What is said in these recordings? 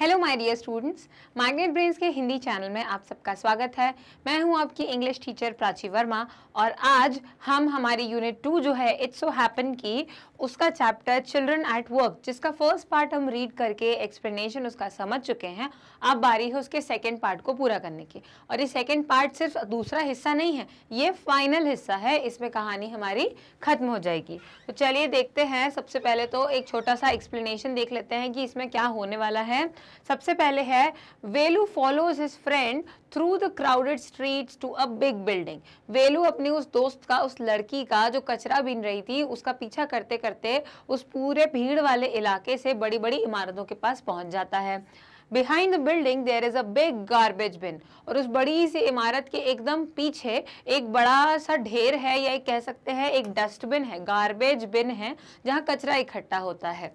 Hello my dear students magnet brains के Hindi channel में आप सबका स्वागत है। मैं हूँ आपकी इंग्लिश टीचर प्राची वर्मा और आज हम हमारी यूनिट टू जो है इट्स सो हैपन की, उसका चैप्टर चिल्ड्रन एट वर्क जिसका फ़र्स्ट पार्ट हम रीड करके एक्सप्लेनेशन उसका समझ चुके हैं। अब बारी है उसके सेकेंड पार्ट को पूरा करने की। और ये सेकेंड पार्ट सिर्फ़ दूसरा हिस्सा नहीं है, ये फाइनल हिस्सा है। इसमें कहानी हमारी खत्म हो जाएगी। तो चलिए देखते हैं। सबसे पहले तो एक छोटा सा एक्सप्लेनेशन देख लेते हैं कि इसमें क्या होने वाला है। सबसे पहले है, Velu follows his friend through the crowded streets to a big building Velu अपने उस दोस्त का, उस लड़की का जो कचरा बीन रही थी, उसका पीछा करते करते उस पूरे भीड़ वाले इलाके से बड़ी बड़ी इमारतों के पास पहुँच जाता है। Behind the building there is a big garbage bin और उस बड़ी सी इमारत के एकदम पीछे एक बड़ा सा ढेर है या एक कह सकते हैं एक डस्टबिन है गार्बेज बिन है, जहाँ कचरा इकट्ठा होता है।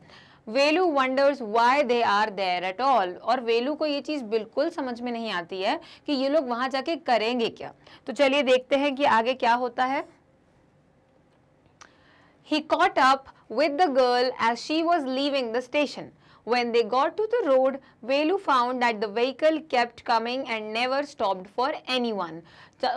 Velu wonders why they are there at all और वेलू को ये चीज़ बिल्कुल समझ में नहीं आती है कि ये लोग वहाँ जाके करेंगे क्या। तो चलिए देखते हैं कि आगे क्या होता है। He caught up with the girl as she was leaving the station. When they got to the road, Velu found that the vehicle kept coming and never stopped for anyone.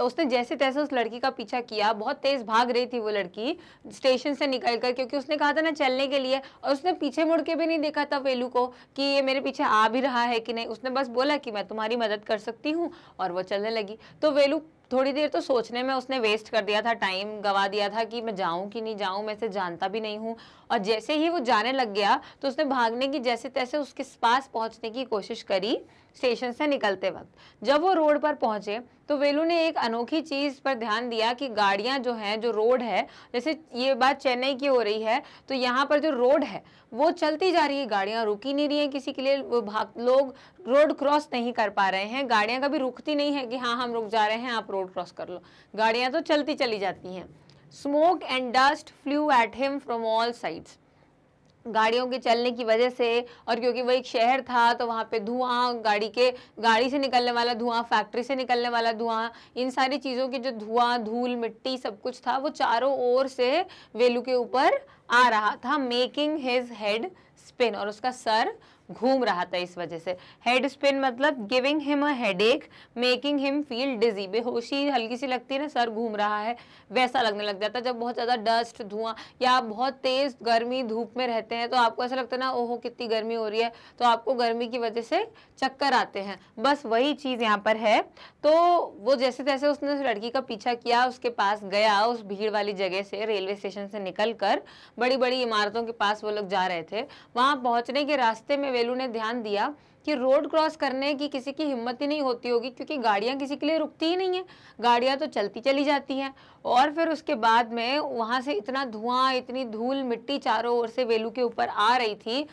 उसने जैसे तैसे उस लड़की का पीछा किया बहुत तेज भाग रही थी वो लड़की स्टेशन से निकल कर क्योंकि उसने कहा था ना चलने के लिए और उसने पीछे मुड़ के भी नहीं देखा था वेलू को कि ये मेरे पीछे आ भी रहा है कि नहीं उसने बस बोला कि मैं तुम्हारी मदद कर सकती हूँ और वो चलने लगी तो वेलू थोड़ी देर तो सोचने में उसने वेस्ट कर दिया था टाइम गवा दिया था कि मैं जाऊँ कि नहीं जाऊँ, मैं इसे जानता भी नहीं हूँ। और जैसे ही वो जाने लग गया तो उसने भागने की जैसे तैसे उसके पास पहुँचने की कोशिश करी। स्टेशन से निकलते वक्त। जब वो रोड पर पहुँचे तो वेलू ने एक अनोखी चीज़ पर ध्यान दिया कि गाड़ियाँ जो हैं, जो रोड है, जैसे ये बात चेन्नई की हो रही है तो यहाँ पर जो रोड है, वो चलती जा रही है। गाड़ियाँ रुकी नहीं रही हैं किसी के लिए, वो भाग, लोग रोड क्रॉस नहीं कर पा रहे हैं। गाड़ियाँ कभी रुकती नहीं है कि हाँ हम रुक जा रहे हैं, आप रोड क्रॉस कर लो। गाड़ियाँ तो चलती चली जाती हैं। Smoke and dust flew at him from all sides. गाड़ियों के चलने की वजह से और क्योंकि वो एक शहर था तो वहाँ पे धुआँ, गाड़ी के, गाड़ी से निकलने वाला धुआँ फैक्ट्री से निकलने वाला धुआँ, इन सारी चीज़ों के जो धुआँ, धूल, मिट्टी सब कुछ था, वो चारों ओर से वेलू के ऊपर आ रहा था मेकिंग हिज हेड स्पिन और उसका सर घूम रहा था इस वजह से। हेड स्पिन मतलब giving him a headache making him feel dizzy बेहोशी हल्की सी लगती है ना, सर घूम रहा है, वैसा लगने लग जाता है। जब बहुत ज़्यादा डस्ट धुआँ या आप बहुत तेज़ गर्मी धूप में रहते हैं तो आपको ऐसा लगता है ना, ओहो, कितनी गर्मी हो रही है। तो आपको गर्मी की वजह से चक्कर आते हैं। बस वही चीज़ यहाँ पर है। तो वो जैसे तैसे उसने, उस लड़की का पीछा किया, उसके पास गया, उस भीड़ वाली जगह से, रेलवे स्टेशन से निकल कर बड़ी बड़ी इमारतों के पास वो लोग जा रहे थे। वहाँ पहुँचने के रास्ते में वेलू ने ध्यान दिया कि रोड क्रॉस करने की किसी की हिम्मत ही नहीं होती होगी क्योंकि गाड़ियाँ किसी के लिए रुकती ही नहीं है। गाड़ियाँ तो चलती चली जाती हैं। और फिर उसके बाद में वहाँ से इतना धुआँ, इतनी धूल मिट्टी चारों ओर से वेलू के ऊपर आ रही थी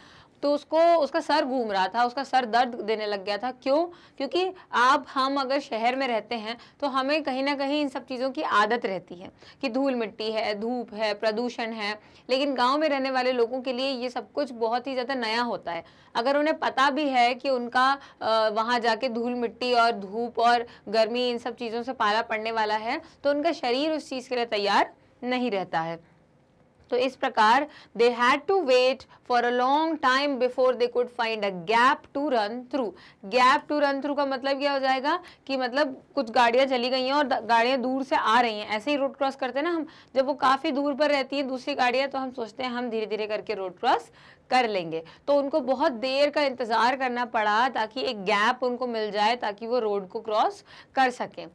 तो उसको, उसका सर घूम रहा था, उसका सर दर्द देने लग गया था। क्यों? क्योंकि आप, हम अगर शहर में रहते हैं तो हमें कहीं ना कहीं इन सब चीज़ों की आदत रहती है कि धूल मिट्टी है, धूप है, प्रदूषण है। लेकिन गाँव में रहने वाले लोगों के लिए ये सब कुछ बहुत ही ज़्यादा नया होता है। अगर उन्हें पता भी है कि उनका वहाँ जाके धूल मिट्टी और धूप और गर्मी इन सब चीज़ों से पाला पड़ने वाला है तो उनका शरीर उस चीज़ के लिए तैयार नहीं रहता है। तो इस प्रकार they had to wait for a long time before they could find a gap to run through gap to run through का मतलब क्या हो जाएगा कि मतलब कुछ गाड़ियाँ चली गई हैं और गाड़ियाँ दूर से आ रही हैं। ऐसे ही रोड क्रॉस करते हैं ना हम। जब वो काफ़ी दूर पर रहती है दूसरी गाड़ियाँ तो हम सोचते हैं हम धीरे धीरे करके रोड क्रॉस कर लेंगे। तो उनको बहुत देर का इंतज़ार करना पड़ा ताकि एक गैप उनको मिल जाए ताकि वो रोड को क्रॉस कर सकें।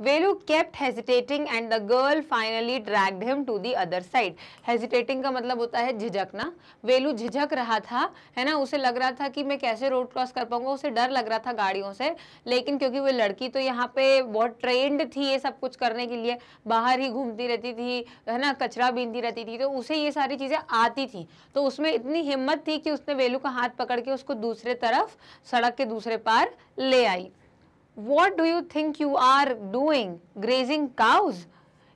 Velu kept hesitating and the girl finally dragged him to the other side hesitating का मतलब होता है झिझकना। वेलू झिझक रहा था, है ना? उसे लग रहा था कि मैं कैसे रोड क्रॉस कर पाऊँगा, उसे डर लग रहा था गाड़ियों से। लेकिन क्योंकि वो लड़की तो यहाँ पे बहुत ट्रेंड थी ये सब कुछ करने के लिए, बाहर ही घूमती रहती थी, है ना? कचरा बीनती रहती थी तो उसे ये सारी चीज़ें आती थी। तो उसमें इतनी हिम्मत थी कि उसने वेलू का हाथ पकड़ के उसको दूसरे तरफ़, सड़क के दूसरे पार ले आई। What do you think you are doing? Grazing cows?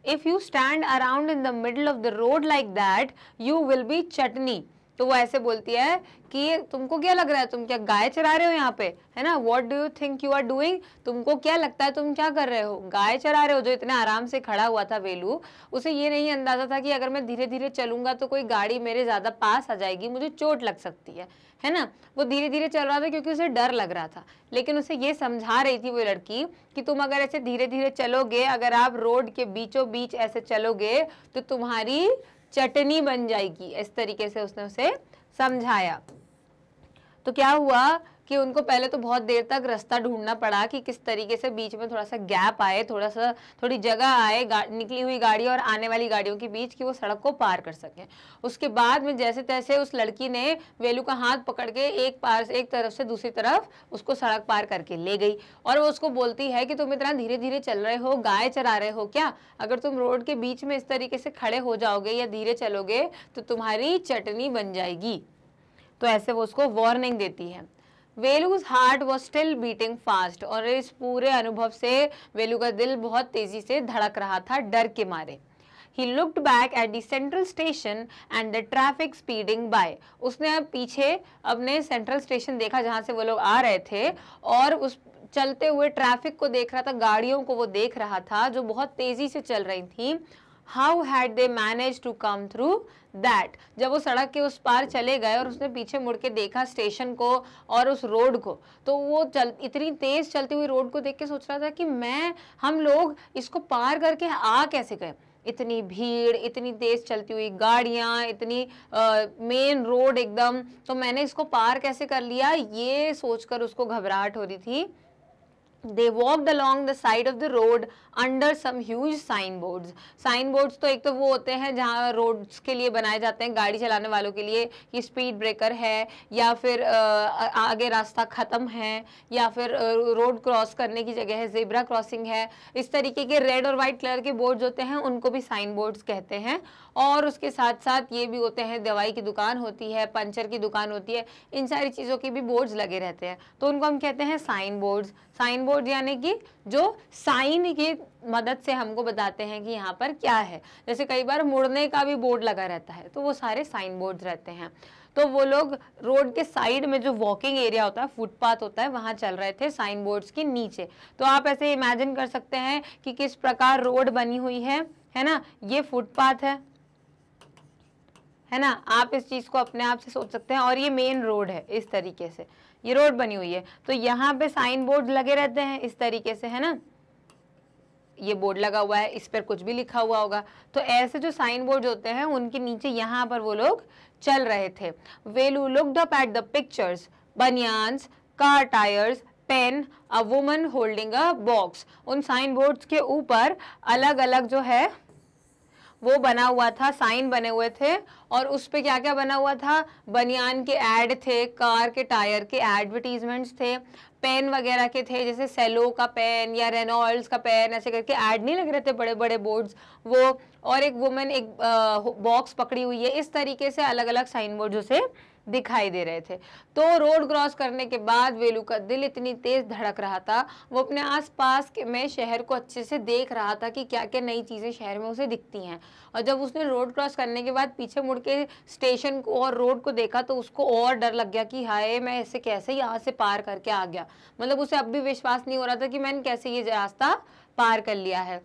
If you stand around in the middle of the road like that, you will be chutney. तो वो ऐसे बोलती है कि तुमको क्या लग रहा है तुम क्या गाय चरा रहे हो यहाँ पे है ना what do you think you are doing तुमको क्या लगता है तुम क्या कर रहे हो गाय चरा रहे हो जो इतने आराम से खड़ा हुआ था वेलू उसे ये नहीं अंदाज़ा था कि अगर मैं धीरे धीरे चलूँगा तो कोई गाड़ी मेरे ज़्यादा पास आ जाएगी मुझे चोट लग सकती है है ना? वो धीरे धीरे चल रहा था क्योंकि उसे डर लग रहा था। लेकिन उसे ये समझा रही थी वो लड़की कि तुम अगर ऐसे धीरे धीरे चलोगे, अगर आप रोड के बीचों बीच ऐसे चलोगे तो तुम्हारी चटनी बन जाएगी। इस तरीके से उसने उसे समझाया। तो क्या हुआ? कि उनको पहले तो बहुत देर तक रास्ता ढूंढना पड़ा कि किस तरीके से बीच में थोड़ा सा गैप आए, थोड़ा सा, थोड़ी जगह आए निकली हुई गाड़ी और आने वाली गाड़ियों के बीच कि वो सड़क को पार कर सकें। उसके बाद में जैसे तैसे उस लड़की ने वेलू का हाथ पकड़ के एक पार, एक तरफ़ से दूसरी तरफ़ उसको सड़क पार करके ले गई और वो उसको बोलती है कि तुम इतना धीरे धीरे चल रहे हो, गाय चरा रहे हो क्या? अगर तुम रोड के बीच में इस तरीके से खड़े हो जाओगे या धीरे चलोगे तो तुम्हारी चटनी बन जाएगी। तो ऐसे वो उसको वार्निंग देती है। Velu's heart was still beating fast और इस पूरे अनुभव से वेलू का दिल बहुत तेज़ी से धड़क रहा था, डर के मारे। He looked back at the central station and the traffic speeding by उसने अब पीछे अपने सेंट्रल स्टेशन देखा जहाँ से वो लोग आ रहे थे और उस चलते हुए ट्रैफ़िक को देख रहा था, गाड़ियों को वो देख रहा था जो बहुत तेज़ी से चल रही थी। How had they manage to come through that जब वो सड़क के उस पार चले गए और उसने पीछे मुड़ के देखा स्टेशन को और उस रोड को तो वो चल, इतनी तेज चलती हुई रोड को देख के सोच रहा था कि मैं, हम लोग इसको पार करके आ कैसे गए? इतनी भीड़, इतनी तेज चलती हुई गाड़ियाँ, इतनी मेन रोड एकदम तो मैंने इसको पार कैसे कर लिया? ये सोचकर उसको घबराहट हो रही थी। They walked along the side of the road under some huge sign boards sign boards तो एक तो वो होते हैं जहाँ रोड्स के लिए बनाए जाते हैं गाड़ी चलाने वालों के लिए कि स्पीड ब्रेकर है या फिर आ, आगे रास्ता ख़त्म है या फिर रोड क्रॉस करने की जगह है जेबरा क्रॉसिंग है। इस तरीके के रेड और वाइट कलर के बोर्ड्स होते हैं उनको भी साइन बोर्ड्स कहते हैं। और उसके साथ साथ ये भी होते हैं दवाई की दुकान होती है पंचर की दुकान होती है इन सारी चीज़ों के भी बोर्ड्स लगे रहते हैं। तो उनको हम कहते हैं साइन बोर्ड्स साइन बोर्ड यानी कि जो साइन की मदद से हमको बताते हैं कि यहाँ पर क्या है। जैसे कई बार मुड़ने का भी बोर्ड लगा रहता है तो वो सारे साइन बोर्ड रहते हैं। तो वो लोग रोड के साइड में जो वॉकिंग एरिया होता है फुटपाथ होता है, वहाँ चल रहे थे साइन बोर्ड्स के नीचे। तो आप ऐसे इमेजिन कर सकते हैं कि किस प्रकार रोड बनी हुई है है ना? ये फुटपाथ है है ना? आप इस चीज़ को अपने आप से सोच सकते हैं और ये मेन रोड है, इस तरीके से। ये रोड बनी हुई है। तो यहाँ पे साइन बोर्ड लगे रहते हैं, इस तरीके से, है ना? ये बोर्ड लगा हुआ है, इस पर कुछ भी लिखा हुआ होगा। तो ऐसे जो साइन बोर्ड होते हैं, उनके नीचे यहाँ पर वो लोग चल रहे थे। Velu looked up at the pictures banians car tyres pen a woman holding a box उन साइन बोर्ड्स के ऊपर अलग अलग जो है वो बना हुआ था, साइन बने हुए थे और उस पर क्या क्या बना हुआ था? बनियान के एड थे, कार के टायर के एडवर्टीजमेंट्स थे, पेन वगैरह के थे, जैसे सेलो का पेन या रेनॉल्ड्स का पेन, ऐसे करके ऐड नहीं लग रहे थे बड़े बड़े बोर्ड्स वो और एक वुमेन एक बॉक्स पकड़ी हुई है। इस तरीके से अलग अलग साइन बोर्ड से दिखाई दे रहे थे। तो रोड क्रॉस करने के बाद वेलू का दिल इतनी तेज धड़क रहा था। वो अपने आसपास के में शहर को अच्छे से देख रहा था कि क्या क्या नई चीज़ें शहर में उसे दिखती हैं। और जब उसने रोड क्रॉस करने के बाद पीछे मुड़ के स्टेशन को और रोड को देखा तो उसको और डर लग गया कि हाय, मैं ऐसे कैसे यहाँ से पार करके आ गया? मतलब उसे अब भी विश्वास नहीं हो रहा था कि मैंने कैसे ये रास्ता पार कर लिया है।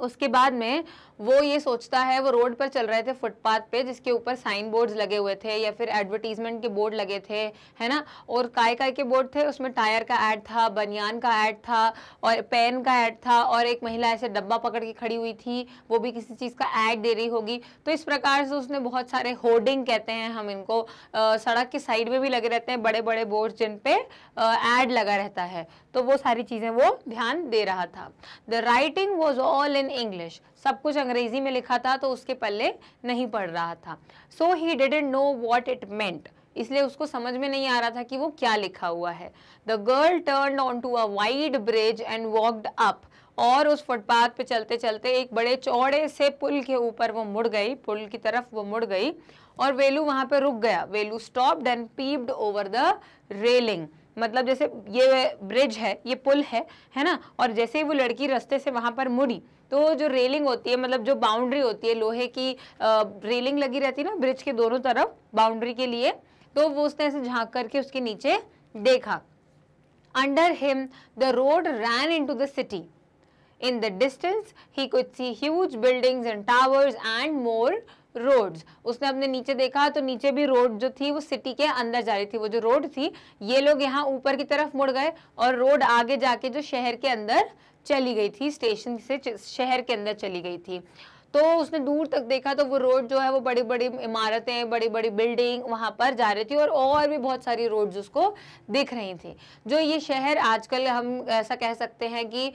उसके बाद में वो ये सोचता है वो रोड पर चल रहे थे फुटपाथ पे जिसके ऊपर साइन बोर्ड्स लगे हुए थे या फिर एडवर्टीजमेंट के बोर्ड लगे थे है ना? और काय काय के बोर्ड थे? उसमें टायर का ऐड था बनियान का ऐड था और पेन का ऐड था और एक महिला ऐसे डब्बा पकड़ के खड़ी हुई थी वो भी किसी चीज़ का ऐड दे रही होगी। तो इस प्रकार से उसने बहुत सारे होर्डिंग कहते हैं हम इनको। आ, सड़क के साइड में भी लगे रहते हैं बड़े बड़े बोर्ड जिन पे ऐड लगा रहता है। तो वो सारी चीज़ें वो ध्यान दे रहा था। The writing was all in English सब कुछ अंग्रेज़ी में लिखा था तो उसके पल्ले नहीं पढ़ रहा था। So he didn't know what it meant इसलिए उसको समझ में नहीं आ रहा था कि वो क्या लिखा हुआ है। The girl turn on to a wide bridge and walked up और उस फुटपाथ पे चलते चलते एक बड़े चौड़े से पुल के ऊपर वो मुड़ गई, पुल की तरफ़ वो मुड़ गई और वेलू वहाँ पे रुक गया। Velu stopped and peeped over the railing मतलब जैसे ये ब्रिज है ये पुल है है ना? और जैसे ही वो लड़की रास्ते से वहाँ पर मुड़ी तो जो रेलिंग होती है मतलब जो बाउंड्री होती है लोहे की आ, रेलिंग लगी रहती है ना ब्रिज के दोनों तरफ़ बाउंड्री के लिए तो वो उसने ऐसे झाँक करके उसके नीचे देखा। Under him the road ran into the city in the distance he could see huge buildings and towers and more roads. उसने अपने नीचे देखा तो नीचे भी रोड जो थी, वो सिटी के अंदर जा रही थी। वो जो रोड थी, ये लोग यहाँ ऊपर की तरफ़ मुड़ गए और रोड आगे जाके जो शहर के अंदर चली गई थी, स्टेशन से शहर के अंदर चली गई थी। तो उसने दूर तक देखा तो वो रोड जो है वो बड़ी बड़ी इमारतें बड़ी बड़ी बिल्डिंग वहाँ पर जा रही थी और और भी बहुत सारी रोड्स उसको दिख रही थी। जो ये शहर आजकल हम ऐसा कह सकते हैं कि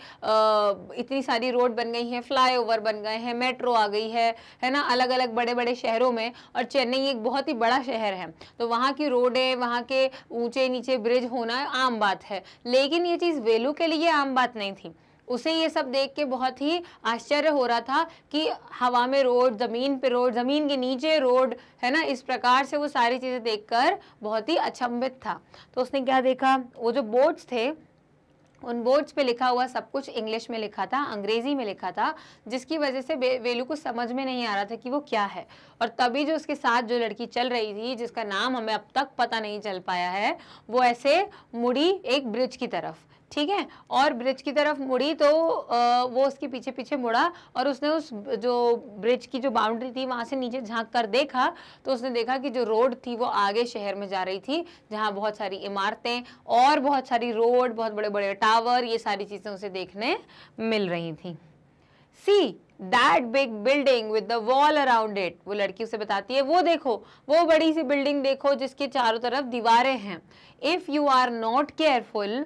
इतनी सारी रोड बन गई हैं, फ्लाईओवर बन गए हैं, मेट्रो आ गई है है ना? अलग अलग बड़े बड़े शहरों में और चेन्नई एक बहुत ही बड़ा शहर है। तो वहाँ की रोडें, वहाँ के ऊँचे नीचे ब्रिज होना आम बात है। लेकिन ये चीज़ वेलू के लिए आम बात नहीं थी। उसे ये सब देख के बहुत ही आश्चर्य हो रहा था कि हवा में रोड, ज़मीन पे रोड, ज़मीन के नीचे रोड, है ना? इस प्रकार से वो सारी चीज़ें देखकर बहुत ही अचंभित था। तो उसने क्या देखा? वो जो बोर्ड्स थे, उन बोर्ड्स पे लिखा हुआ सब कुछ इंग्लिश में लिखा था, अंग्रेज़ी में लिखा था, जिसकी वजह से वेलू को समझ में नहीं आ रहा था कि वो क्या है। और तभी जो उसके साथ जो लड़की चल रही थी, जिसका नाम हमें अब तक पता नहीं चल पाया है, वो ऐसे मुड़ी एक ब्रिज की तरफ़। ठीक है? और ब्रिज की तरफ़ मुड़ी तो वो उसके पीछे पीछे मुड़ा और उसने उस जो ब्रिज की जो बाउंड्री थी वहाँ से नीचे झाँक कर देखा तो उसने देखा कि जो रोड थी वो आगे शहर में जा रही थी, जहाँ बहुत सारी इमारतें और बहुत सारी रोड बहुत बड़े बड़े टावर ये सारी चीज़ें उसे देखने मिल रही थी। See that big building with the wall around it वो लड़की उसे बताती है, वो देखो, वो बड़ी सी बिल्डिंग देखो जिसके चारों तरफ़ दीवारें हैं। If you are not careful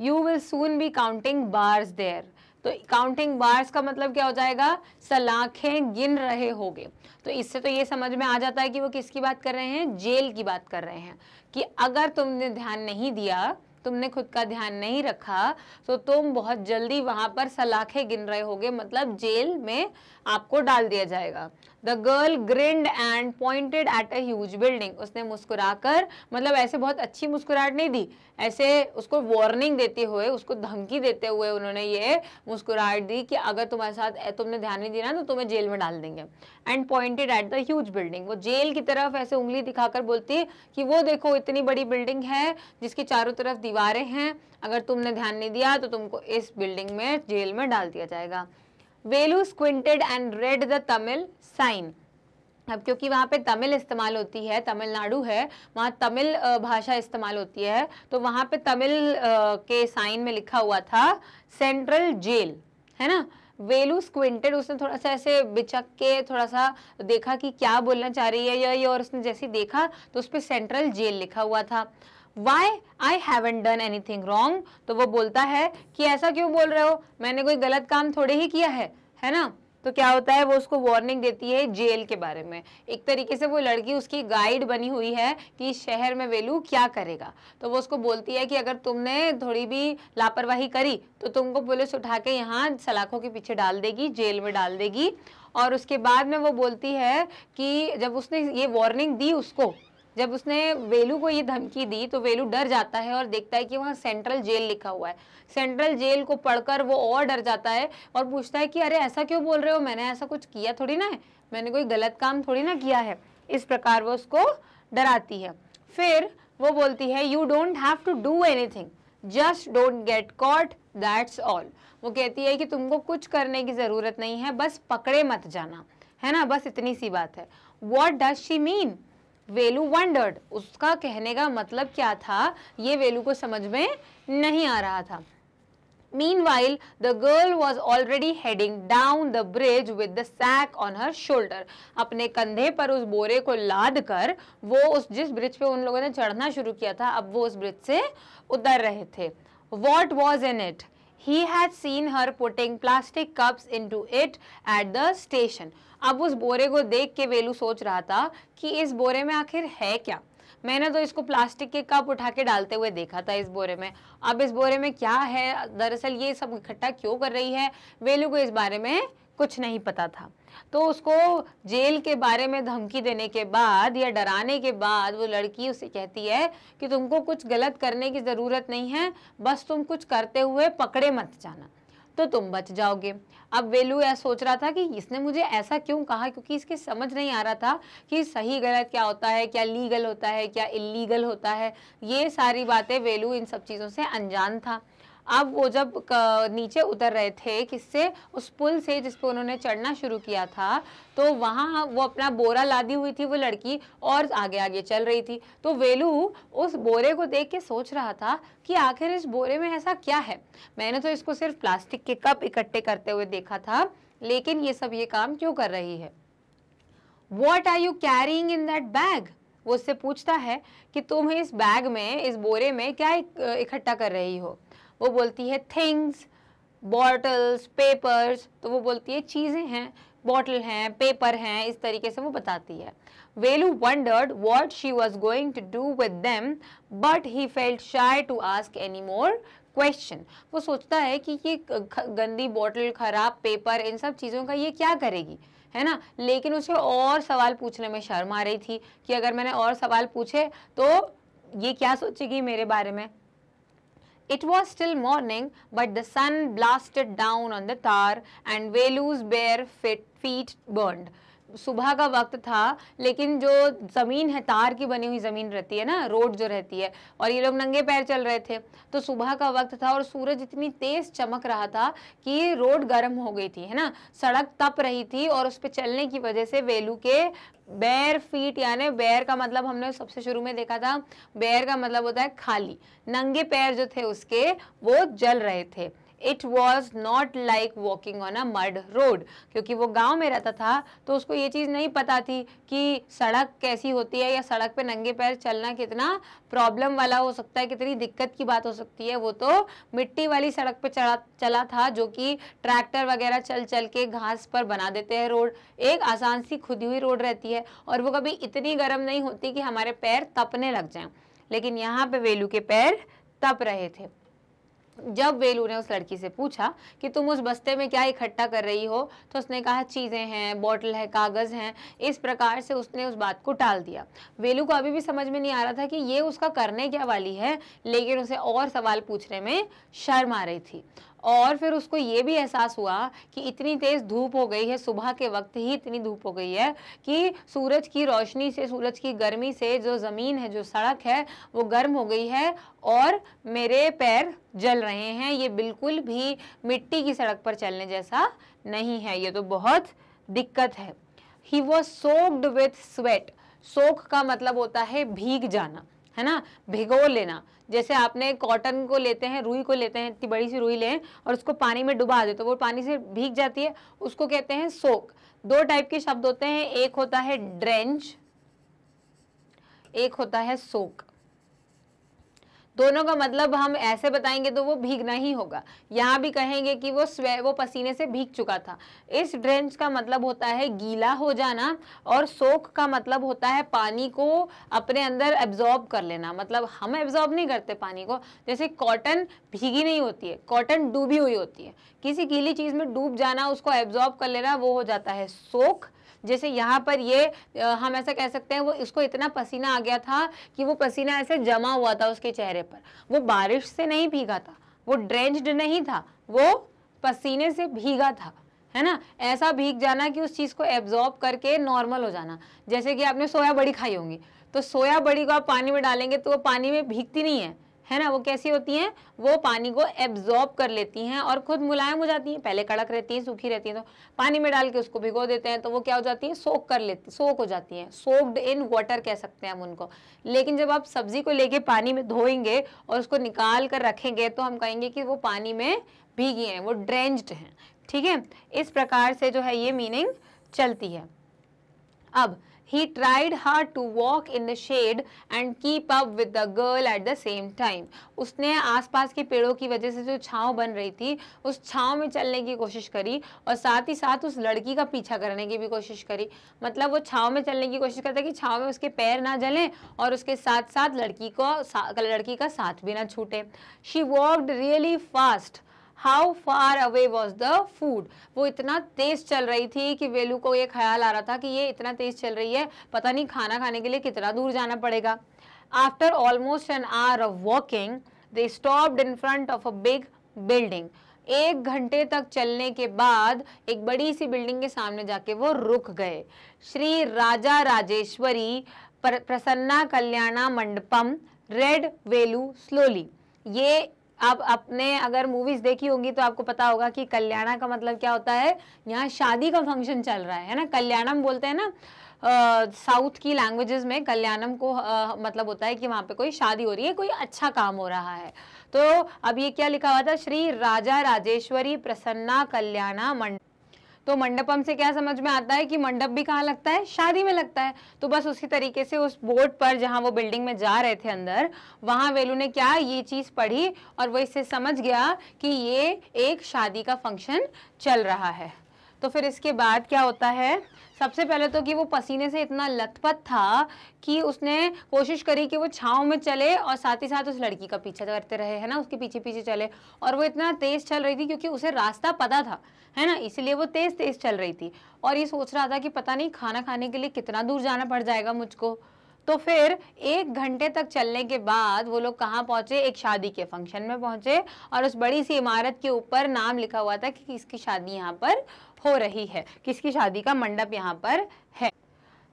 you will soon be counting bars there तो काउंटिंग बार्स का मतलब क्या हो जाएगा? सलाखें गिन रहे होगे। तो इससे तो ये समझ में आ जाता है कि वो किसकी बात कर रहे हैं? जेल की बात कर रहे हैं। कि अगर तुमने ध्यान नहीं दिया, तुमने खुद का ध्यान नहीं रखा तो तुम बहुत जल्दी वहाँ पर सलाखें गिन रहे होगे। मतलब जेल में आपको डाल दिया जाएगा। The girl grinned and pointed at a huge building उसने मुस्कुराकर मतलब ऐसे बहुत अच्छी मुस्कुराहट नहीं दी, ऐसे उसको वार्निंग देते हुए, उसको धमकी देते हुए उन्होंने ये मुस्कुराहट दी कि अगर तुम्हारे साथ तुमने ध्यान नहीं दिया ना तो तुम्हें जेल में डाल देंगे। And pointed at the huge building वो जेल की तरफ़ ऐसे उंगली दिखाकर बोलती कि वो देखो, इतनी बड़ी बिल्डिंग है, जिसकी चारों तरफ़ दीवारें हैं, अगर तुमने ध्यान नहीं दिया तो तुमको इस बिल्डिंग में जेल में डाल दिया जाएगा। Velu squinted and read the Tamil sign अब क्योंकि वहाँ पे तमिल इस्तेमाल होती है, तमिलनाडु है, वहाँ तमिल भाषा इस्तेमाल होती है तो वहाँ पे तमिल के साइन में लिखा हुआ था सेंट्रल जेल है ना? वेलू स्क्विंटेड उसने थोड़ा सा ऐसे बिचक के थोड़ा सा देखा कि क्या बोलना चाह रही है या ये और उसने जैसे देखा तो उस पर सेंट्रल जेल लिखा हुआ था। Why I haven't done anything wrong तो वो बोलता है कि ऐसा क्यों बोल रहे हो? मैंने कोई गलत काम थोड़े ही किया है है ना? तो क्या होता है, वो उसको वार्निंग देती है जेल के बारे में। एक तरीके से वो लड़की उसकी गाइड बनी हुई है कि शहर में वेलू क्या करेगा। तो वो उसको बोलती है कि अगर तुमने थोड़ी भी लापरवाही करी तो तुमको पुलिस उठा के यहाँ सलाखों के पीछे डाल देगी जेल में डाल देगी। और उसके बाद में वो बोलती है कि जब उसने ये वार्निंग दी उसको जब उसने वेलू को ये धमकी दी तो वेलू डर जाता है और देखता है कि वहाँ सेंट्रल जेल लिखा हुआ है। सेंट्रल जेल को पढ़कर वो और डर जाता है और पूछता है कि, अरे, ऐसा क्यों बोल रहे हो? मैंने ऐसा कुछ किया थोड़ी ना है। मैंने कोई गलत काम थोड़ी ना किया है। इस प्रकार वो उसको डराती है। फिर वो बोलती है you don't have to do anything just don't get caught that's all वो कहती है कि, तुमको कुछ करने की ज़रूरत नहीं है, बस पकड़े मत जाना। है ना? बस इतनी सी बात है। What does she mean Velu wondered उसका कहने का मतलब क्या था ये वेलू को समझ में नहीं आ रहा था Meanwhile, the girl was already heading down the bridge with the sack on her shoulder. अपने कंधे पर उस बोरे को लाद कर वो उस जिस ब्रिज पे उन लोगों ने चढ़ना शुरू किया था अब वो उस ब्रिज से उतर रहे थे What was in it? He had seen her putting plastic cups into it at the station. अब उस बोरे को देख के वेलू सोच रहा था कि इस बोरे में आखिर है क्या? मैंने तो इसको प्लास्टिक के कप उठा के डालते हुए देखा था इस बोरे में। अब इस बोरे में क्या है? दरअसल ये सब इकट्ठा क्यों कर रही है? वेलू को इस बारे में कुछ नहीं पता था। तो उसको जेल के बारे में धमकी देने के बाद या डराने के बाद वो लड़की उसे कहती है कि तुमको कुछ गलत करने की ज़रूरत नहीं है, बस तुम कुछ करते हुए पकड़े मत जाना। तो तुम बच जाओगे। अब वेलू यह सोच रहा था कि इसने मुझे ऐसा क्यों कहा? क्योंकि इसके समझ नहीं आ रहा था कि सही गलत क्या होता है, क्या लीगल होता है, क्या इलीगल होता है। ये सारी बातें वेलू इन सब चीज़ों से अनजान था। अब वो जब नीचे उतर रहे थे किससे? उस पुल से जिस पर उन्होंने चढ़ना शुरू किया था तो वहाँ वो अपना बोरा लादी हुई थी वो लड़की और आगे आगे चल रही थी। तो वेलू उस बोरे को देख के सोच रहा था कि आखिर इस बोरे में ऐसा क्या है? मैंने तो इसको सिर्फ़ प्लास्टिक के कप इकट्ठे करते हुए देखा था, लेकिन ये सब ये काम क्यों कर रही है? What are you carrying in that bag वो उससे पूछता है कि तुम इस बैग में, इस बोरे में क्या इकट्ठा कर रही हो? वो बोलती है थिंग्स बॉटल्स पेपर्स तो वो बोलती है चीज़ें हैं बॉटल हैं पेपर हैं, इस तरीके से वो बताती है। Velu wondered what she was going to do with them but he felt shy to ask any more question वो सोचता है कि ये गंदी बॉटल खराब पेपर इन सब चीज़ों का ये क्या करेगी, है ना? लेकिन उसे और सवाल पूछने में शर्म आ रही थी कि अगर मैंने और सवाल पूछे तो ये क्या सोचेगी मेरे बारे में? It was still morning, but the sun blasted down on the tar and Velu's bare feet burned. सुबह का वक्त था, लेकिन जो ज़मीन है, तार की बनी हुई ज़मीन रहती है ना, रोड जो रहती है, और ये लोग नंगे पैर चल रहे थे तो सुबह का वक्त था और सूरज इतनी तेज़ चमक रहा था कि रोड गर्म हो गई थी, है ना? सड़क तप रही थी और उस पर चलने की वजह से वेलू के बैर फीट यानी बैर का मतलब हमने सबसे शुरू में देखा था बैर का मतलब होता है खाली, नंगे पैर जो थे उसके, वो जल रहे थे। It was not like walking on a mud road क्योंकि वो गाँव में रहता था तो उसको ये चीज़ नहीं पता थी कि सड़क कैसी होती है या सड़क पे नंगे पैर चलना कितना प्रॉब्लम वाला हो सकता है, कितनी दिक्कत की बात हो सकती है। वो तो मिट्टी वाली सड़क पे चला चला था जो कि ट्रैक्टर वगैरह चल चल के घास पर बना देते हैं रोड। एक आसान सी खुदी हुई रोड रहती है और वो कभी इतनी गर्म नहीं होती कि हमारे पैर तपने लग जाएँ। लेकिन यहाँ पे वेलू के पैर तप रहे थे। जब वेलू ने उस लड़की से पूछा कि तुम उस बस्ते में क्या इकट्ठा कर रही हो तो उसने कहा, चीज़ें हैं बॉटल है, कागज़ हैं। इस प्रकार से उसने उस बात को टाल दिया। वेलू को अभी भी समझ में नहीं आ रहा था कि ये उसका करने क्या वाली है, लेकिन उसे और सवाल पूछने में शर्म आ रही थी। और फिर उसको ये भी एहसास हुआ कि इतनी तेज़ धूप हो गई है, सुबह के वक्त ही इतनी धूप हो गई है कि सूरज की रोशनी से, सूरज की गर्मी से जो ज़मीन है, जो सड़क है, वो गर्म हो गई है और मेरे पैर जल रहे हैं। ये बिल्कुल भी मिट्टी की सड़क पर चलने जैसा नहीं है। ये तो बहुत दिक्कत है। He was soaked with sweat सोख का मतलब होता है भीग जाना। है ना? भिगो लेना। जैसे आपने कॉटन को लेते हैं, रुई को लेते हैं, इतनी बड़ी सी रुई लें और उसको पानी में डुबा दे तो वो पानी से भीग जाती है। उसको कहते हैं सोक दो टाइप के शब्द होते हैं, एक होता है ड्रेंच एक होता है सोक दोनों का मतलब हम ऐसे बताएँगे तो वो भीगना ही होगा। यहाँ भी कहेंगे कि वो स्वे, वो पसीने से भीग चुका था। इस ड्रेंच का मतलब होता है गीला हो जाना और सोख का मतलब होता है पानी को अपने अंदर एब्जॉर्ब कर लेना। मतलब हम एब्जॉर्ब नहीं करते पानी को। जैसे कॉटन भीगी नहीं होती है कॉटन डूबी हुई होती है। किसी गीली चीज़ में डूब जाना, उसको एब्जॉर्ब कर लेना, वो हो जाता है सोख। जैसे यहाँ पर ये हम ऐसा कह सकते हैं, वो इसको इतना पसीना आ गया था कि वो पसीना ऐसे जमा हुआ था उसके चेहरे पर। वो बारिश से नहीं भीगा था, वो ड्रेंच्ड नहीं था, वो पसीने से भीगा था, है ना? ऐसा भीग जाना कि उस चीज़ को एब्जॉर्ब करके नॉर्मल हो जाना। जैसे कि आपने सोया बड़ी खाई होंगी तो सोया बड़ी को आप पानी में डालेंगे तो वो पानी में भीगती नहीं है। है ना, वो कैसी होती हैं? वो पानी को एब्जॉर्ब कर लेती हैं और खुद मुलायम हो जाती हैं। पहले कड़क रहती हैं, सूखी रहती हैं तो पानी में डाल के उसको भिगो देते हैं तो वो क्या हो जाती है? सोक कर लेती सोक हो जाती हैं। सोक्ड इन वाटर कह सकते हैं हम उनको। लेकिन जब आप सब्ज़ी को लेके पानी में धोएँगे और उसको निकाल कर रखेंगे तो हम कहेंगे कि वो पानी में भीगी हैं, वो ड्रेंच्ड हैं। ठीक है? इस प्रकार से जो है ये मीनिंग चलती है। अब He tried hard to walk in the shade and keep up with the girl at the same time. उसने आसपास के पेड़ों की वजह से जो छाँव बन रही थी, उस छाँव में चलने की कोशिश करी और साथ ही साथ उस लड़की का पीछा करने की भी कोशिश करी मतलब वो छाँव में चलने की कोशिश करता कि छाँव में उसके पैर ना जलें और उसके साथ साथ लड़की को लड़की का साथ भी ना छूटे she walked really fast how far away was the food वो इतना तेज चल रही थी कि वेलू को ये ख्याल आ रहा था कि ये इतना तेज चल रही है, पता नहीं खाना खाने के लिए कितना दूर जाना पड़ेगा। After almost an hour of walking they stopped in front of a big building एक घंटे तक चलने के बाद एक बड़ी सी बिल्डिंग के सामने जाके वो रुक गए। श्री राजा राजेश्वरी प्रसन्ना कल्याणा मंडपम रेड वेलू स्लोली ये आप अपने अगर मूवीज़ देखी होंगी तो आपको पता होगा कि कल्याणा का मतलब क्या होता है? यहाँ शादी का फ़ंक्शन चल रहा है है ना? कल्याणम बोलते हैं ना साउथ की लैंग्वेजेस में कल्याणम को आ, मतलब होता है कि वहाँ पे कोई शादी हो रही है कोई अच्छा काम हो रहा है। तो अब ये क्या लिखा हुआ था? श्री राजा राजेश्वरी प्रसन्ना कल्याणा मंड तो मंडपम से क्या समझ में आता है कि मंडप भी कहाँ लगता है? शादी में लगता है। तो बस उसी तरीके से उस बोर्ड पर जहाँ वो बिल्डिंग में जा रहे थे अंदर, वहाँ वेलू ने क्या ये चीज़ पढ़ी और वो इससे समझ गया कि ये एक शादी का फ़ंक्शन चल रहा है। तो फिर इसके बाद क्या होता है? सबसे पहले तो कि वो पसीने से इतना लथपथ था कि उसने कोशिश करी कि वो छाँव में चले और साथ ही साथ उस लड़की का पीछा करते रहे, है ना? उसके पीछे पीछे चले। और वो इतना तेज चल रही थी क्योंकि उसे रास्ता पता था, है ना? इसलिए वो तेज तेज चल रही थी। और ये सोच रहा था कि पता नहीं खाना खाने के लिए कितना दूर जाना पड़ जाएगा मुझको। तो फिर एक घंटे तक चलने के बाद वो लोग कहाँ पहुँचे? एक शादी के फ़ंक्शन में पहुँचे। और उस बड़ी सी इमारत के ऊपर नाम लिखा हुआ था कि किसकी शादी यहाँ पर हो रही है। किसकी शादी का मंडप यहाँ पर है?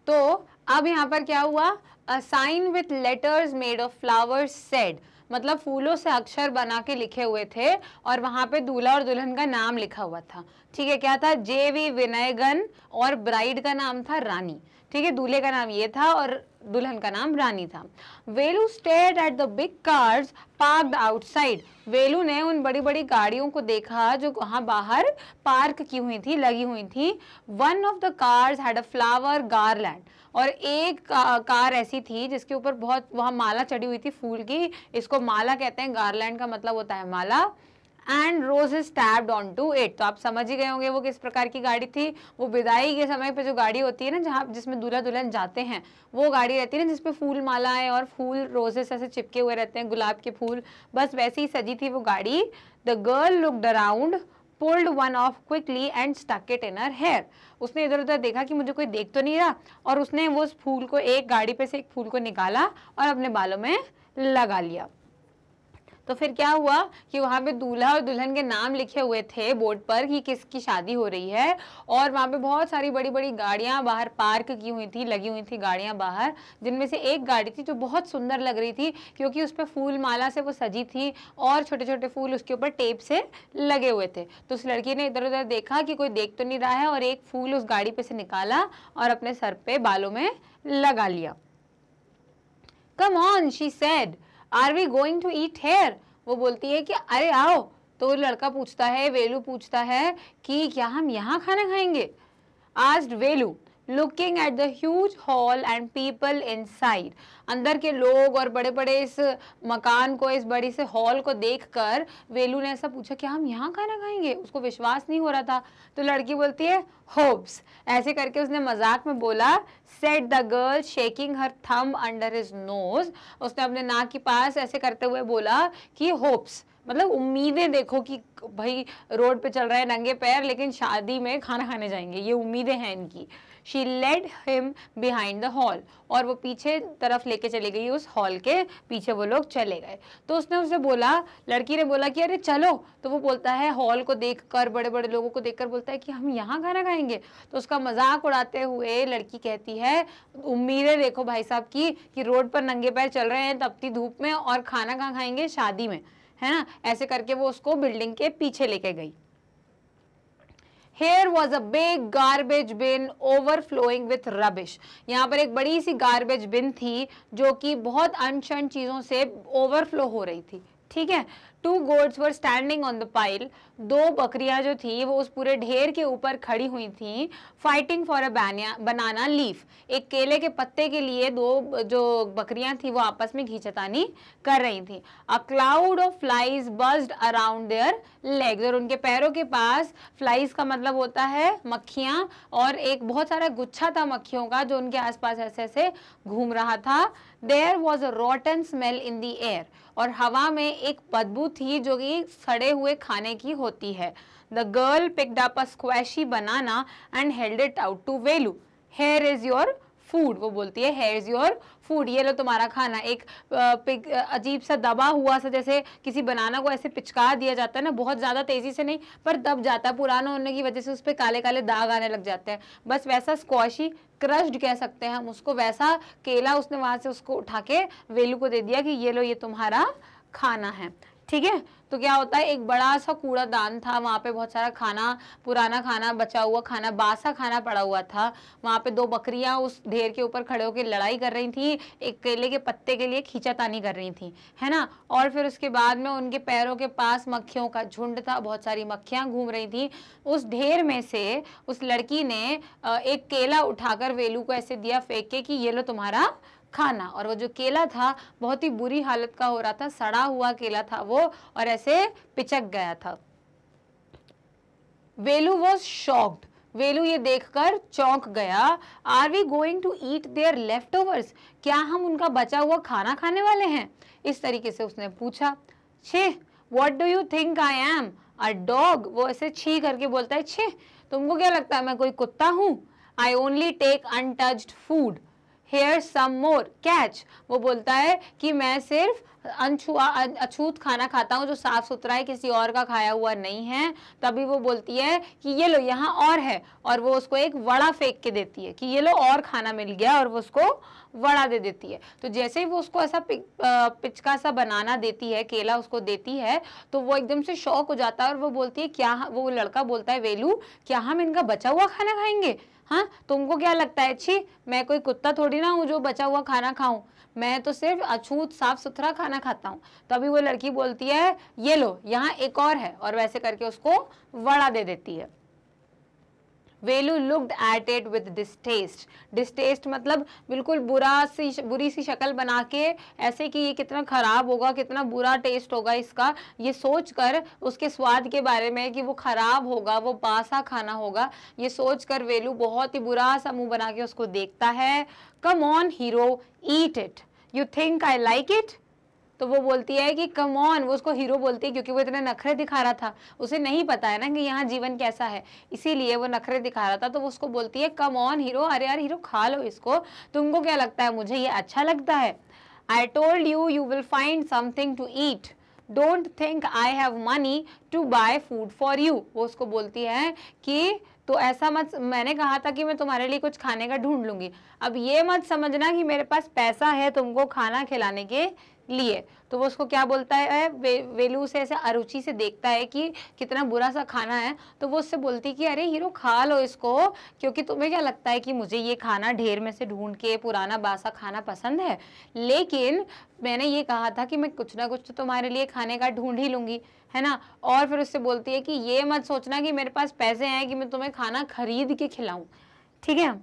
तो अब यहाँ पर क्या हुआ? Sign with letters made of flowers said मतलब फूलों से अक्षर बना के लिखे हुए थे और वहाँ पे दूल्हा और दुल्हन का नाम लिखा हुआ था। ठीक है, क्या था? जे वी विनयगन और ब्राइड का नाम था रानी। ठीक है, दूल्हे का नाम ये था और दुल्हन का नाम रानी था। Velu stared at the big cars parked outside Velu ने उन बड़ी बड़ी गाड़ियों को देखा जो वहाँ बाहर पार्क की हुई थी, लगी हुई थी। One of the cars had a flower garland और एक कार ऐसी थी जिसके ऊपर बहुत वहाँ माला चढ़ी हुई थी फूल की। इसको माला कहते हैं गारलैंड का मतलब होता है माला। And roses taped on to it तो आप समझ ही गए होंगे वो किस प्रकार की गाड़ी थी। वो विदाई के समय पे जो गाड़ी होती है ना, जहाँ जिसमें दूल्हा दुल्हन जाते हैं, वो गाड़ी रहती है ना, जिसपे फूल मालाएँ और फूल रोजेस ऐसे चिपके हुए रहते हैं, गुलाब के फूल। बस वैसे ही सजी थी वो गाड़ी। The girl looked around pulled one of quickly and stuck it in her hair उसने इधर उधर देखा कि मुझे कोई देख तो नहीं रहा और उसने वो उस फूल को एक गाड़ी पे से एक फूल को निकाला और अपने बालों में लगा लिया। तो फिर क्या हुआ कि वहाँ पे दूल्हा और दुल्हन के नाम लिखे हुए थे बोर्ड पर कि किसकी शादी हो रही है। और वहाँ पे बहुत सारी बड़ी बड़ी गाड़ियाँ बाहर पार्क की हुई थी, लगी हुई थी गाड़ियाँ बाहर, जिनमें से एक गाड़ी थी जो बहुत सुंदर लग रही थी क्योंकि उस पर फूल माला से वो सजी थी और छोटे छोटे फूल उसके ऊपर टेप से लगे हुए थे। तो उस लड़की ने इधर उधर देखा कि कोई देख तो नहीं रहा है और एक फूल उस गाड़ी पे से निकाला और अपने सर पे बालों में लगा लिया। Come on she said are we going to eat here वो बोलती है कि, अरे आओ। तो लड़का पूछता है, वेलू पूछता है कि, क्या हम यहाँ खाना खाएँगे? आज Velu looking at the huge hall and people inside अंदर के लोग और बड़े बड़े इस मकान को, इस बड़ी से हॉल को देखकर वेलू ने ऐसा पूछा कि हम यहाँ खाना खाएँगे? उसको विश्वास नहीं हो रहा था। तो लड़की बोलती है, होप्स। ऐसे करके उसने मज़ाक में बोला said the girl shaking her thumb under his nose उसने अपने नाक के पास ऐसे करते हुए बोला कि, होप्स। मतलब उम्मीदें देखो कि भाई रोड पे चल रहे हैं नंगे पैर, लेकिन शादी में खाना खाने जाएँगे। ये उम्मीदें हैं इनकी। She led him behind the hall और वो पीछे तरफ़ लेके चली गई, उस हॉल के पीछे वो लोग चले गए। तो उसने उसे बोला, लड़की ने बोला कि, अरे चलो। तो वो बोलता है हॉल को देखकर बड़े बड़े लोगों को देखकर बोलता है कि, हम यहाँ खाना खाएँगे? तो उसका मज़ाक उड़ाते हुए लड़की कहती है, उम्मीदें देखो भाई साहब की, कि रोड पर नंगे पैर चल रहे हैं, तपती धूप में और खाना कहाँ खाएँगे? शादी में। है ना? ऐसे करके वो उसको बिल्डिंग के पीछे लेके गई। Here was a big garbage bin overflowing with rubbish यहाँ पर एक बड़ी सी गार्बेज बिन थी, जो कि बहुत अनशन चीज़ों से ओवरफ्लो हो रही थी। ठीक है? Two goats were standing on the pile. दो बकरियाँ जो थी, वो उस पूरे ढेर के ऊपर खड़ी हुई थी fighting for a banana leaf एक केले के पत्ते के लिए दो जो बकरियाँ थी, वो आपस में घींचतानी कर रही थी। A cloud of flies buzzed around their legs और उनके पैरों के पास फ्लाइज का मतलब होता है मक्खियाँ और एक बहुत सारा गुच्छा था मक्खियों का जो उनके आसपास ऐसे ऐसे घूम रहा था। There was a rotten smell in the air और हवा में एक बदबू थी, जो कि सड़े हुए खाने की होती है। The girl picked up a squashy banana and held it out to Velu here is your food वो बोलती है हेयर इज़ योर फ़ूड ये लो तुम्हारा खाना। एक अजीब सा दबा हुआ सा, जैसे किसी बनाना को ऐसे पिचका दिया जाता है ना, बहुत ज़्यादा तेज़ी से नहीं, पर दब जाता है, पुराना होने की वजह से उस पर काले काले दाग आने लग जाते हैं। बस वैसा स्क्वाशी क्रश्ड कह सकते हैं हम उसको, वैसा केला उसने वहाँ से उसको उठा के वेलू को दे दिया कि ये लो, ये तुम्हारा खाना है। ठीक है? तो क्या होता है, एक बड़ा सा कूड़ादान था, वहाँ पे बहुत सारा खाना, पुराना खाना बचा हुआ खाना, बासा खाना पड़ा हुआ था। वहाँ पे दो बकरियाँ उस ढेर के ऊपर खड़े होकर लड़ाई कर रही थी, एक केले के पत्ते के लिए खींचातानी कर रही थी, है ना? और फिर उसके बाद में उनके पैरों के पास मक्खियों का झुंड था, बहुत सारी मक्खियाँ घूम रही थी। उस ढेर में से उस लड़की ने एक केला उठाकर वेलू को ऐसे दिया, फेंक के कि, ये लो तुम्हारा खाना। और वो जो केला था, बहुत ही बुरी हालत का हो रहा था, सड़ा हुआ केला था वो, और ऐसे पिचक गया था। वेलू वॉज़ शॉक्ड वेलू ये देखकर चौंक गया are we going to eat their leftovers क्या हम उनका बचा हुआ खाना खाने वाले हैं? इस तरीके से उसने पूछा, छे what do you think I am a dog वो ऐसे छी करके बोलता है, छे, तुमको क्या लगता है मैं कोई कुत्ता हूँ? I only take untouched food here some more catch वो बोलता है कि मैं सिर्फ़ अनछुआ अछूत खाना खाता हूँ जो साफ़ सुथरा है, किसी और का खाया हुआ नहीं है। तभी वो बोलती है कि ये लो, यहाँ और है। और वो उसको एक वड़ा फेंक के देती है कि ये लो, और खाना मिल गया और वो उसको वड़ा दे देती है। तो जैसे ही वो उसको ऐसा पिचका सा बनाना देती है, केला उसको देती है तो वो एकदम से शौक हो जाता है और वो बोलती है, क्या वो लड़का बोलता है, वेलू, क्या हम इनका बचा हुआ खाना खाएँगे? हाँ तुमको क्या लगता है? अच्छी मैं कोई कुत्ता थोड़ी ना हूँ जो बचा हुआ खाना खाऊं। मैं तो सिर्फ़ अछूत साफ़ सुथरा खाना खाता हूँ। तभी वो लड़की बोलती है, ये लो, यहाँ एक और है। और वैसे करके उसको वड़ा दे देती है। Velu looked at it with distaste. Distaste मतलब बिल्कुल बुरा सी बुरी सी शक्ल बना के, ऐसे कि ये कितना ख़राब होगा, कितना बुरा टेस्ट होगा इसका। ये सोच कर उसके स्वाद के बारे में कि वो ख़राब होगा, वो बासा खाना होगा, ये सोच कर वेलू बहुत ही बुरा सा मुँह बना के उसको देखता है। Come on hero eat it you think I like it तो वो बोलती है कि कम ऑन वो उसको हीरो बोलती है क्योंकि वो इतने नखरे दिखा रहा था। उसे नहीं पता है ना कि यहाँ जीवन कैसा है। इसीलिए वो नखरे दिखा रहा था तो वो उसको बोलती है कम ऑन हीरो अरे यार हीरो खा लो इसको। तुमको क्या लगता है, मुझे ये अच्छा लगता है? I told you you will find something to eat don't think I have money to buy food for you वो उसको बोलती है कि तो ऐसा मत मैंने कहा था कि मैं तुम्हारे लिए कुछ खाने का ढूंढ लूँगी। अब ये मत समझना कि मेरे पास पैसा है तुमको खाना खिलाने के लिए। तो वो उसको क्या बोलता है वे, वेलू से ऐसे अरुचि से देखता है कि कितना बुरा सा खाना है। तो वो उससे बोलती कि अरे हीरो खा लो इसको क्योंकि तुम्हें क्या लगता है कि मुझे ये खाना ढेर में से ढूंढ के पुराना बासा खाना पसंद है? लेकिन मैंने ये कहा था कि मैं कुछ ना कुछ तो तुम्हारे लिए खाने का ढूंढ ही लूँगी है ना? और फिर उससे बोलती है कि ये मत सोचना कि मेरे पास पैसे हैं कि मैं तुम्हें खाना खरीद के खिलाऊं। ठीक है?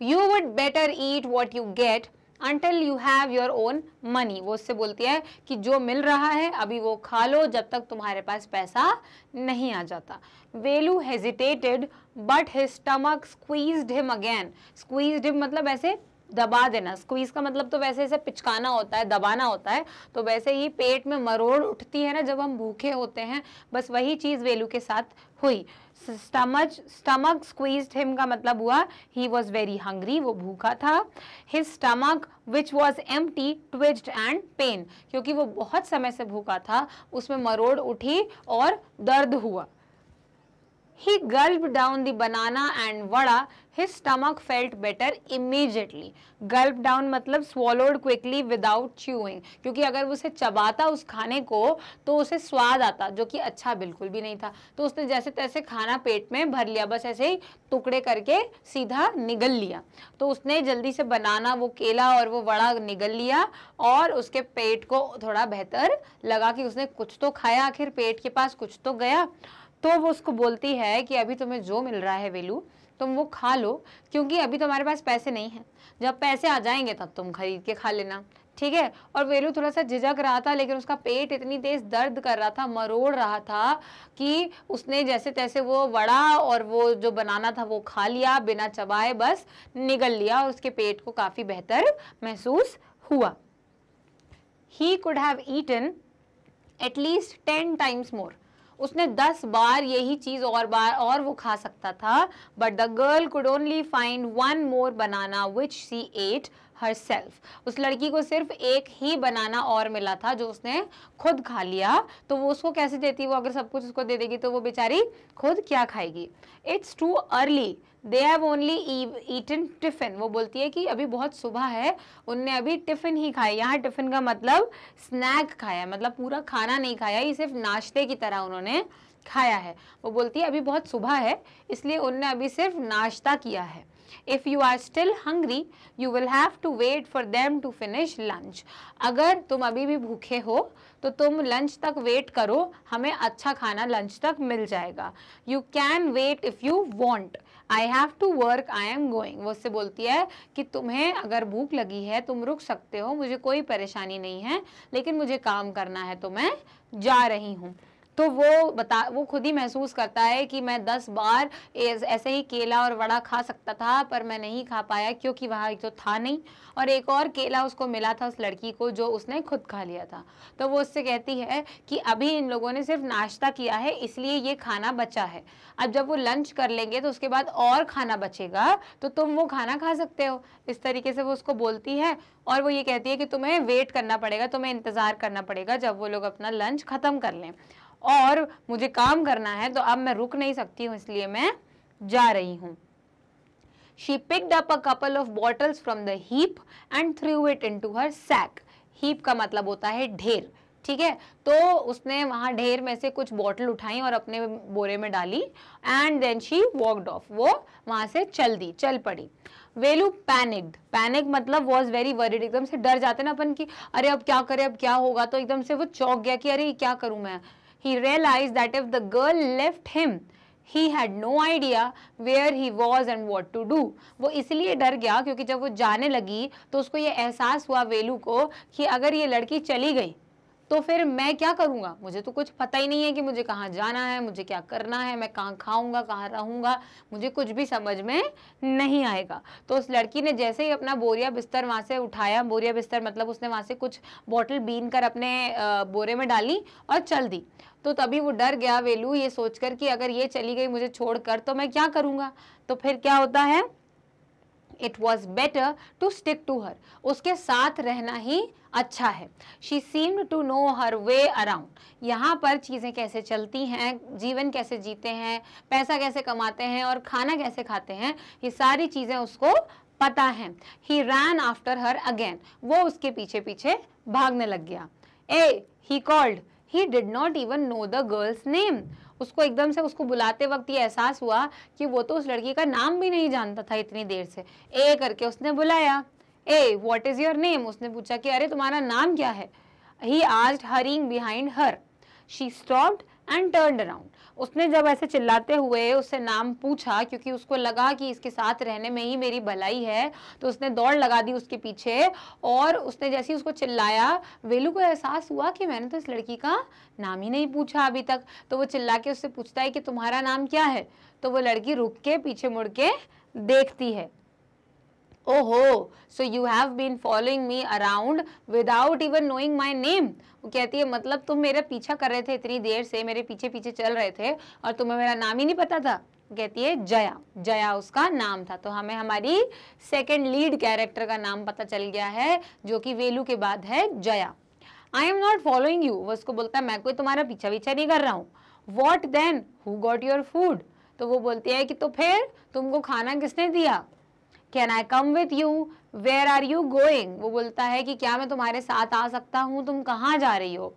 You would better eat what you get until you have your own money वो उससे बोलती है कि जो मिल रहा है, अभी वो खा लो जब तक तुम्हारे पास पैसा नहीं आ जाता। Velu hesitated but his stomach squeezed him again squeezed him मतलब ऐसे दबा देना। स्क्वीज का मतलब तो वैसे ऐसे पिचकाना होता है, दबाना होता है। तो वैसे ही पेट में मरोड़ उठती है ना जब हम भूखे होते हैं। बस वही चीज़ वेलू के साथ हुई। स्टमच स्टमक स्क्वीज हिम का मतलब हुआ ही वॉज़ वेरी हंग्री वो भूखा था। His stomach which was empty twisted and pain क्योंकि वो बहुत समय से भूखा था, उसमें मरोड़ उठी और दर्द हुआ। He gulped down the banana and vada. His stomach felt better immediately. Gulp down मतलब swallowed quickly without chewing. क्योंकि अगर उसे चबाता उस खाने को तो उसे स्वाद आता, जो कि अच्छा बिल्कुल भी नहीं था तो उसने जैसे तैसे खाना पेट में भर लिया, बस ऐसे ही टुकड़े करके सीधा निगल लिया तो उसने जल्दी से बनाना वो केला और वो वड़ा निगल लिया और उसके पेट को थोड़ा बेहतर लगा कि उसने कुछ तो खाया, आखिर पेट के पास कुछ तो गया तो वो उसको बोलती है कि अभी तुम्हें जो मिल रहा है वेलू, तुम वो खा लो, क्योंकि अभी तुम्हारे पास पैसे नहीं हैं। जब पैसे आ जाएँगे तब तुम खरीद के खा लेना, ठीक है? और वेलू थोड़ा सा झिझक रहा था, लेकिन उसका पेट इतनी तेज दर्द कर रहा था, मरोड़ रहा था, कि उसने जैसे तैसे वो वड़ा और वो जो बनाना था वो खा लिया, बिना चबाए बस निगल लिया, और उसके पेट को काफ़ी बेहतर महसूस हुआ। He could have eaten at least ten times more उसने दस बार यही चीज़ और बार और वो खा सकता था but the girl could only find one more banana which she ate herself उस लड़की को सिर्फ़ एक ही बनाना और मिला था जो उसने खुद खा लिया। तो वो उसको कैसे देती? वो अगर सब कुछ उसको दे देगी तो वो बेचारी खुद क्या खाएगी? It's too early they have only eaten tiffin वो बोलती है कि अभी बहुत सुबह है, उनने अभी टिफ़िन ही खाया। यहाँ टिफ़िन का मतलब स्नैक खाया मतलब पूरा खाना नहीं खाया ये सिर्फ़ नाश्ते की तरह उन्होंने खाया है। वो बोलती है, अभी बहुत सुबह है, इसलिए उनने अभी सिर्फ़ नाश्ता किया है। If you are still hungry, you will have to wait for them to finish lunch. अगर तुम अभी भी भूखे हो तो तुम लंच तक वेट करो, हमें अच्छा खाना लंच तक मिल जाएगा। You can wait if you want I have to work I am going वो उससे बोलती है कि तुम्हें अगर भूख लगी है, तुम रुक सकते हो, मुझे कोई परेशानी नहीं है, लेकिन मुझे काम करना है तो मैं जा रही हूँ। तो वो बता, वो खुद ही महसूस करता है कि मैं दस बार ऐसे ही केला और वड़ा खा सकता था, पर मैं नहीं खा पाया क्योंकि वहाँ एक तो था नहीं। और एक और केला उसको मिला था उस लड़की को जो उसने खुद खा लिया था। तो वो उससे कहती है कि अभी इन लोगों ने सिर्फ़ नाश्ता किया है, इसलिए ये खाना बचा है। अब जब वो लंच कर लेंगे तो उसके बाद और खाना बचेगा तो तुम वो खाना खा सकते हो। इस तरीके से वो उसको बोलती है और वो ये कहती है कि तुम्हें वेट करना पड़ेगा, तुम्हें इंतज़ार करना पड़ेगा जब वो लोग अपना लंच ख़त्म कर लें। और मुझे काम करना है तो अब मैं रुक नहीं सकती हूँ, इसलिए मैं जा रही हूँ। She picked up a couple of bottles from the heap and threw it into her sack. Heap का मतलब होता है ढेर, ठीक है? तो उसने वहाँ ढेर में से कुछ बॉटल उठाई और अपने बोरे में डाली and then she walked off वो वहाँ से चल दी, चल पड़ी। वेलू पैनिक्ड पैनिक मतलब वॉज़ वेरी वरीड एकदम से डर जाते ना अपन की, अरे अब क्या करे, अब क्या होगा? तो एकदम से वो चौक गया कि, अरे क्या करूँ मैं? He realized that if the girl left him, he had no idea where he was and what to do. वो इसलिए डर गया क्योंकि जब वो जाने लगी तो उसको ये एहसास हुआ वेलू को कि अगर ये लड़की चली गई तो फिर मैं क्या करूँगा? मुझे तो कुछ पता ही नहीं है कि मुझे कहाँ जाना है, मुझे क्या करना है, मैं कहाँ खाऊँगा, कहाँ रहूँगा, मुझे कुछ भी समझ में नहीं आएगा। तो उस लड़की ने जैसे ही अपना बोरिया बिस्तर वहाँ से उठाया, बोरिया बिस्तर मतलब उसने वहाँ से कुछ बॉटल बीन कर अपने बोरे में डाली और चल दी। तो तभी वो डर गया, वेलू, ये सोचकर कि अगर ये चली गई मुझे छोड़कर तो मैं क्या करूँगा? तो फिर क्या होता है? It was better to stick to her उसके साथ रहना ही अच्छा है। She seem to know her way around यहाँ पर चीज़ें कैसे चलती हैं, जीवन कैसे जीते हैं, पैसा कैसे कमाते हैं और खाना कैसे खाते हैं, ये सारी चीज़ें उसको पता है। ही रैन आफ्टर हर अगेन वो उसके पीछे पीछे भागने लग गया। Hey he called he did not even know the girl's name उसको एकदम से उसको बुलाते वक्त ये एहसास हुआ कि वो तो उस लड़की का नाम भी नहीं जानता था इतनी देर से। ए करके उसने बुलाया। Hey what is your name उसने पूछा कि अरे, तुम्हारा नाम क्या है? He was hurrying behind her she stopped and turn around उसने जब ऐसे चिल्लाते हुए उससे नाम पूछा, क्योंकि उसको लगा कि इसके साथ रहने में ही मेरी भलाई है तो उसने दौड़ लगा दी उसके पीछे और उसने जैसे ही उसको चिल्लाया, वेलू को एहसास हुआ कि मैंने तो इस लड़की का नाम ही नहीं पूछा अभी तक। तो वो चिल्ला के उससे पूछता है कि तुम्हारा नाम क्या है? तो वो लड़की रुक के पीछे मुड़ के देखती है। ओहो so you have been following me around without even knowing my name वो कहती है मतलब तुम मेरा पीछा कर रहे थे इतनी देर से, मेरे पीछे पीछे चल रहे थे और तुम्हें मेरा नाम ही नहीं पता था? कहती है, जया जया उसका नाम था। तो हमें हमारी सेकेंड लीड कैरेक्टर का नाम पता चल गया है, जो कि वेलू के बाद है, Jaya. I am not following you वो उसको बोलता है, मैं कोई तुम्हारा पीछा पीछा नहीं कर रहा हूँ। What then who got your food तो वो बोलती है कि तो फिर तुमको खाना किसने दिया? Can I come with you where are you going वो बोलता है कि क्या मैं तुम्हारे साथ आ सकता हूँ? तुम कहाँ जा रही हो?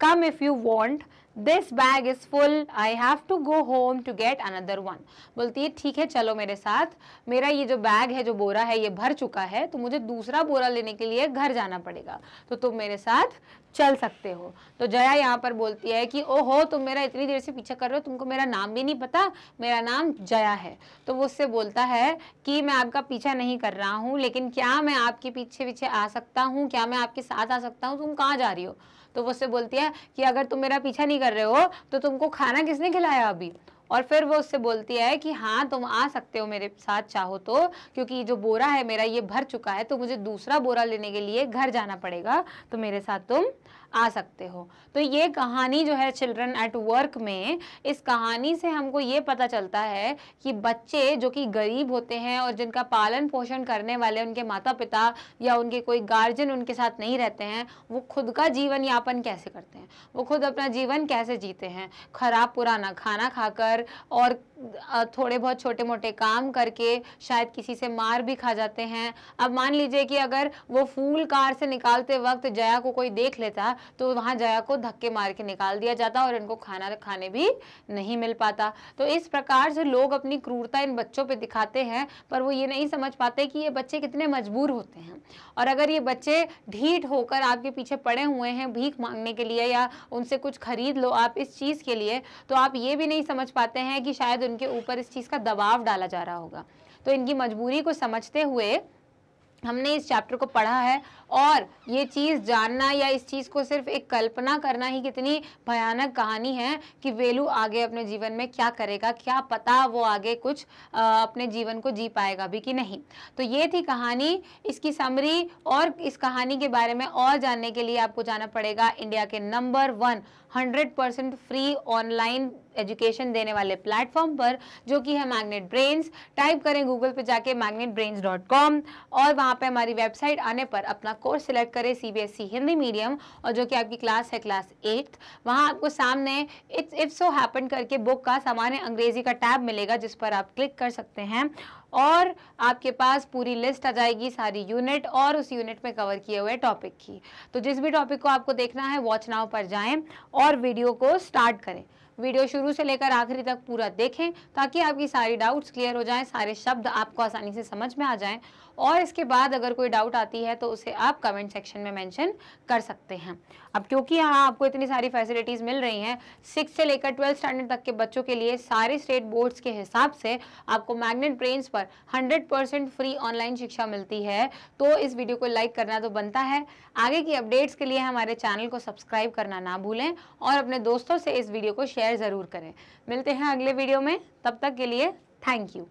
Come if you want this bag is full I have to go home to get another one बोलती है, ठीक है, चलो मेरे साथ। मेरा ये जो बैग है, जो बोरा है, ये भर चुका है तो मुझे दूसरा बोरा लेने के लिए घर जाना पड़ेगा। तो तुम मेरे साथ चल सकते हो। तो जया यहाँ पर बोलती है कि, ओहो, तुम मेरा इतनी देर से पीछा कर रहे हो, तुमको मेरा नाम भी नहीं पता, मेरा नाम जया है। तो वो उससे बोलता है कि, मैं आपका पीछा नहीं कर रहा हूँ, लेकिन क्या मैं आपके पीछे पीछे आ सकता हूँ, क्या मैं आपके साथ आ सकता हूँ, तुम कहाँ जा रही हो? तो वो उससे बोलती है कि, अगर तुम मेरा पीछा नहीं कर रहे हो तो तुमको खाना किसने खिलाया अभी? और फिर वो उससे बोलती है कि हाँ तुम आ सकते हो मेरे साथ, चाहो तो क्योंकि जो बोरा है मेरा, ये भर चुका है तो मुझे दूसरा बोरा लेने के लिए घर जाना पड़ेगा तो मेरे साथ तुम आ सकते हो। तो ये कहानी जो है चिल्ड्रन एट वर्क में, इस कहानी से हमको ये पता चलता है कि बच्चे जो कि गरीब होते हैं और जिनका पालन पोषण करने वाले उनके माता पिता या उनके कोई गार्जियन उनके साथ नहीं रहते हैं, वो खुद का जीवन यापन कैसे करते हैं? वो खुद अपना जीवन कैसे जीते हैं? खराब पुराना खाना खाकर और थोड़े बहुत छोटे मोटे काम करके शायद किसी से मार भी खा जाते हैं। अब मान लीजिए कि अगर वो फूल कार से निकालते वक्त जया को कोई देख लेता तो वहाँ जया को धक्के मार के निकाल दिया जाता और इनको खाना खाने भी नहीं मिल पाता। तो इस प्रकार से लोग अपनी क्रूरता इन बच्चों पे दिखाते हैं, पर वो ये नहीं समझ पाते कि ये बच्चे कितने मजबूर होते हैं। और अगर ये बच्चे ढीठ होकर आपके पीछे पड़े हुए हैं भीख मांगने के लिए या उनसे कुछ खरीद लो आप इस चीज़ के लिए तो आप ये भी नहीं समझ पाते हैं कि शायद उनके ऊपर इस चीज़ का दबाव डाला जा रहा होगा। तो इनकी मजबूरी को समझते हुए हमने इस चैप्टर को पढ़ा है और ये चीज़ जानना या इस चीज़ को सिर्फ़ एक कल्पना करना ही कितनी भयानक कहानी है कि वेलू आगे अपने जीवन में क्या करेगा क्या पता वो आगे कुछ आ, अपने जीवन को जी पाएगा भी कि नहीं। तो ये थी कहानी। इसकी समरी और इस कहानी के बारे में और जानने के लिए आपको जाना पड़ेगा इंडिया के number one hundred percent free online education देने वाले प्लेटफॉर्म पर जो कि है मैग्नेट ब्रेन्स टाइप करें गूगल पे जाके मैग्नेट ब्रेन्स डॉट कॉम और वहाँ पे हमारी वेबसाइट आने पर अपना कोर्स सिलेक्ट करें सीबीएसई हिंदी मीडियम और जो कि आपकी क्लास है क्लास एट्थ वहाँ आपको सामने इट्स इफ़ सो हैपन करके बुक का सामान्य अंग्रेज़ी का टैब मिलेगा जिस पर आप क्लिक कर सकते हैं और आपके पास पूरी लिस्ट आ जाएगी सारी यूनिट और उस यूनिट में कवर किए हुए टॉपिक की। तो जिस भी टॉपिक को आपको देखना है वॉच नाउ पर जाएँ और वीडियो को स्टार्ट करें। वीडियो शुरू से लेकर आखिरी तक पूरा देखें ताकि आपकी सारी डाउट्स क्लियर हो जाएँ, सारे शब्द आपको आसानी से समझ में आ जाएँ और इसके बाद अगर कोई डाउट आती है तो उसे आप कमेंट सेक्शन में मेंशन कर सकते हैं। अब क्योंकि यहाँ आपको इतनी सारी फैसिलिटीज़ मिल रही हैं सिक्स से लेकर ट्वेल्थ स्टैंडर्ड तक के बच्चों के लिए सारे स्टेट बोर्ड्स के हिसाब से आपको मैग्नेट ब्रेन्स पर 100 परसेंट फ्री ऑनलाइन शिक्षा मिलती है। तो इस वीडियो को लाइक करना तो बनता है। आगे की अपडेट्स के लिए हमारे चैनल को सब्सक्राइब करना ना भूलें और अपने दोस्तों से इस वीडियो को शेयर ज़रूर करें। मिलते हैं अगले वीडियो में। तब तक के लिए थैंक यू